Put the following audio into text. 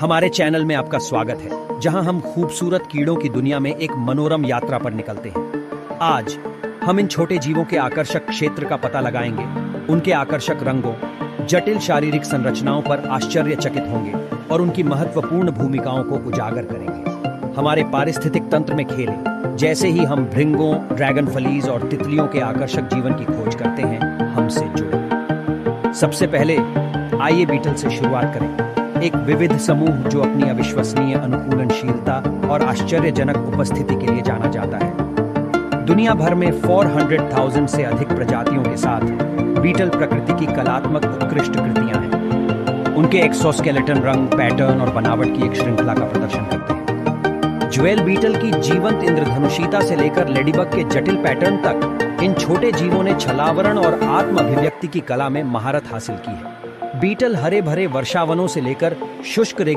हमारे चैनल में आपका स्वागत है, जहाँ हम खूबसूरत कीड़ों की दुनिया में एक मनोरम यात्रा पर निकलते हैं। आज, हम इन छोटे जीवों के आकर्षक क्षेत्र का पता लगाएँगे। उनके आकर्षक रंगों, जटिल शारीरिक संरचनाओं पर आश्चर्यचकित होंगे और उनकी महत्वपूर्ण भूमिकाओं को उजागर करेंगे। हमारे पारिस्थितिक तंत्र में खेले, जैसे ही हम भृंगों, ड्रैगन फलीज और तितलियों के आकर्षक जीवन की खोज करते हैं, हमसे जुड़े। सबसे पहले, आइए बीटल से शुरुआत करें। एक विविध समूह जो अपनी अविश्वसनीय अनुकूलनशीलता और आश्चर्यजनक उपस्थिति के लिए जाना जाता है। दुनिया भर में 400,000 से अधिक प्रजातियों के साथ बीटल प्रकृति की कलात्मक उत्कृष्ट कृतियाँ हैं। उनके एक्सोस्केलेटन रंग पैटर्न और बनावट की एक श्रृंखला का प्रदर्शन करते हैं। ज्वेल बीटल की जीवंत इंद्रधनुषीता से लेकर लेडीबग के जटिल पैटर्न तक इन छोटे जीवों ने छलावरण और आत्म अभिव्यक्ति की कला में महारत हासिल की है। बीटल हरे भरे वर्षावनों से लेकर शुष्क